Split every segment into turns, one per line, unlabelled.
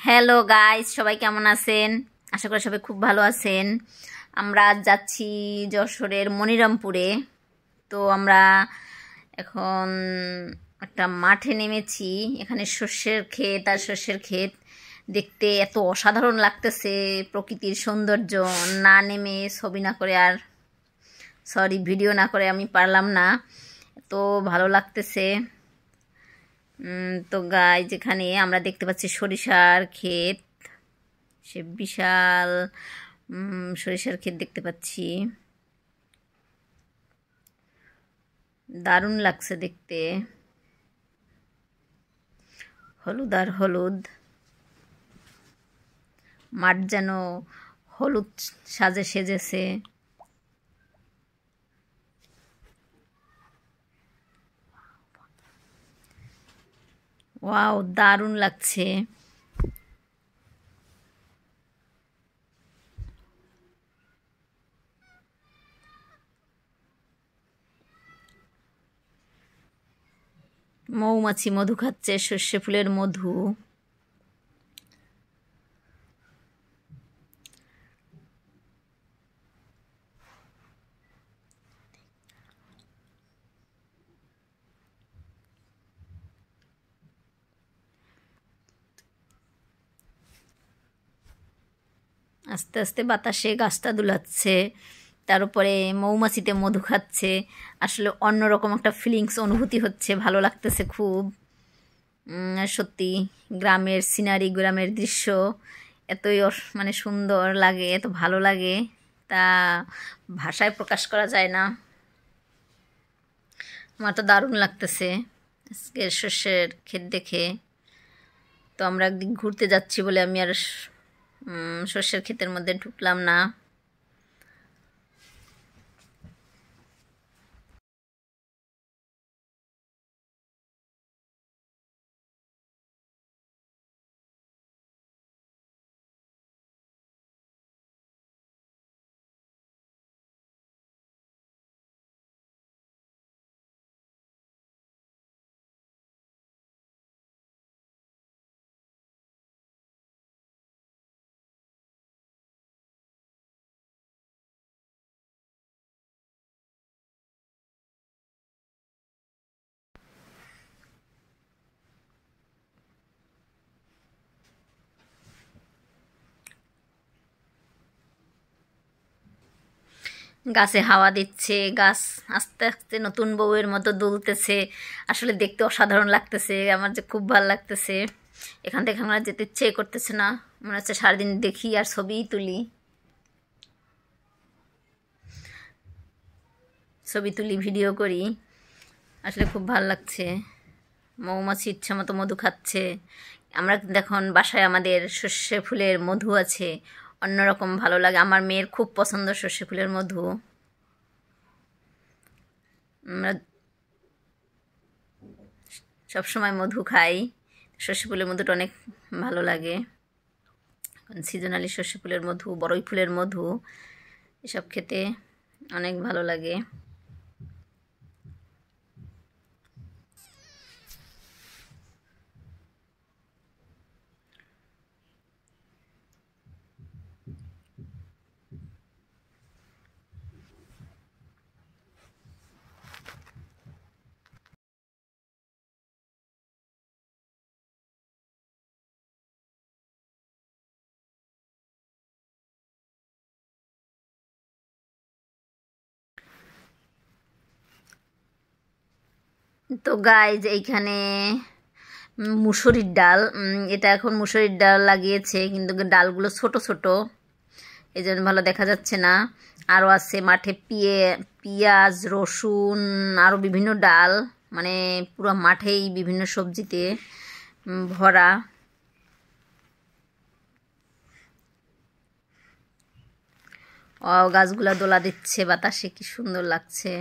Hello guys সবাই কেমন আছেন? আশা করি সবাই খুব ভালো আছেন। আমরা যাচ্ছি যশোরের মনিরামপুরে। তো আমরা এখন একটা মাঠে নেমেছি। এখানে শস্যের ক্ষেত আর শস্যের ক্ষেত দেখতে এত অসাধারণ লাগতেছে। প্রকৃতির সৌন্দর্য, না নেমে ছবি না করে আর সরি ভিডিও না করে আমি পারলাম না। এত ভালো লাগতেছে। তো গাই যেখানে আমরা দেখতে পাচ্ছি সরিষার ক্ষেত। সে বিশাল সরিষার ক্ষেত দেখতে পাচ্ছি। দারুণ লাগছে দেখতে। হলুদ আর হলুদ। মাঠ যেন হলুদ সাজে সেজেছে। ওয়াও দারুণ লাগছে। মৌমাছি মধু খাচ্ছে সর্ষে ফুলের মধু। আস্তে আস্তে বাতাসে গাছটা দুলাচ্ছে তার উপরে মৌমাছিতে মধু খাচ্ছে। আসলে অন্যরকম একটা ফিলিংস অনুভূতি হচ্ছে, ভালো লাগতেছে খুব। সত্যি গ্রামের সিনারি গ্রামের দৃশ্য এতই মানে সুন্দর লাগে, এত ভালো লাগে, তা ভাষায় প্রকাশ করা যায় না। আমার তো দারুণ লাগতেছে আজকে শস্যের ক্ষেত দেখে। তো আমরা একদিন ঘুরতে যাচ্ছি বলে আমি আর সর্ষের ক্ষেতের মধ্যে ঢুকলাম না। গাছে হাওয়া দিচ্ছে, গাছ আস্তে আস্তে নতুন বউয়ের মতো দুলতেছে। আসলে দেখতে অসাধারণ লাগতেছে, আমার যে খুব ভালো লাগতেছে। এখান থেকে আমরা যেতে ইচ্ছে করতেছে না, মনে হচ্ছে সারাদিন দেখি আর ছবিই তুলি। ছবি তুলি, ভিডিও করি। আসলে খুব ভালো লাগছে। মৌমাছি ইচ্ছা মতো মধু খাচ্ছে। আমরা দেখুন, বাসায় আমাদের সর্ষে ফুলের মধু আছে। অন্যরকম ভালো লাগে। আমার মেয়ের খুব পছন্দ সর্ষে ফুলের মধু। আমরা সবসময় মধু খাই। সর্ষে ফুলের মধুটা অনেক ভালো লাগে। সিজনালি সর্ষে ফুলের মধু, বড়ই ফুলের মধু, এসব খেতে অনেক ভালো লাগে। তো গাইজ এইখানে মুসুরির ডাল। এটা এখন মুসুরির ডাল লাগিয়েছে, কিন্তু ডালগুলো ছোট ছোট। এই জন্য ভালো দেখা যাচ্ছে না। আরও আছে মাঠে পিয়ে, পিঁয়াজ, রসুন আরও বিভিন্ন ডাল। মানে পুরো মাঠেই বিভিন্ন সবজিতে ভরা। গাছগুলা দোলা দিচ্ছে বাতাসে, কি সুন্দর লাগছে।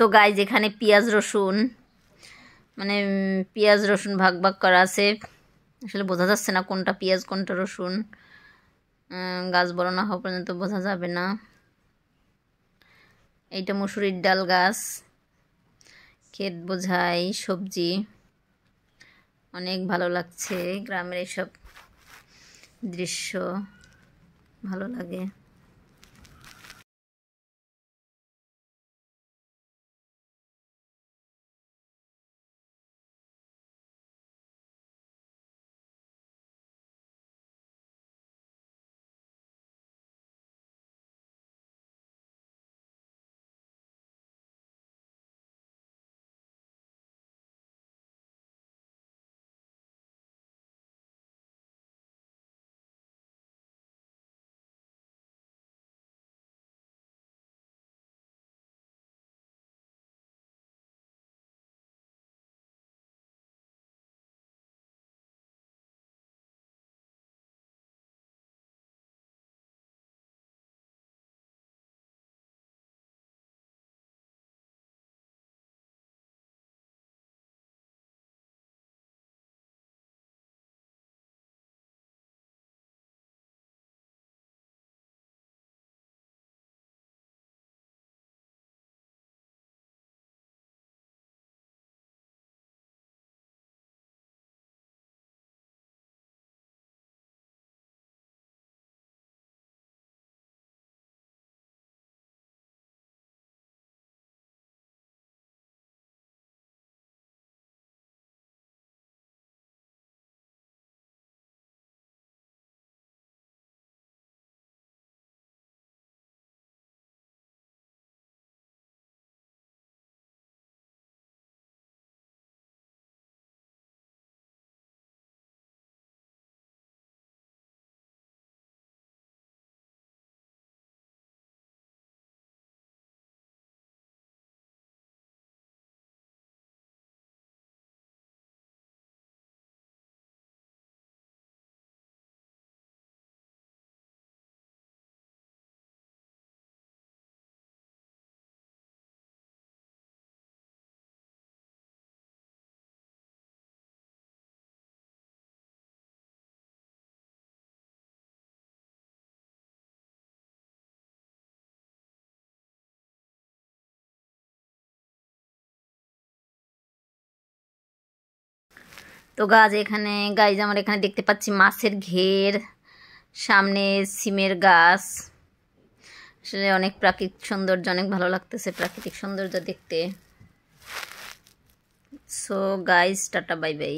তো গাই যেখানে পেঁয়াজ, রসুন মানে পেঁয়াজ, রসুন ভাগ ভাগ করা আছে। আসলে বোঝা যাচ্ছে না কোনটা পেঁয়াজ, কোনটা রসুন। গাছ বড় না হওয়া পর্যন্ত বোঝা যাবে না। এইটা মুসুরির ডাল গাছ। ক্ষেত বোঝাই, সবজি। অনেক ভালো লাগছে গ্রামের এইসব দৃশ্য। ভালো লাগে। তো গাছ এখানে গাইজ আমার এখানে দেখতে পাচ্ছি মাছের ঘের, সামনে সিমের গাছ। আসলে অনেক প্রাকৃতিক সৌন্দর্য, অনেক ভালো লাগতেছে প্রাকৃতিক সৌন্দর্য দেখতে। So guys tata bye bye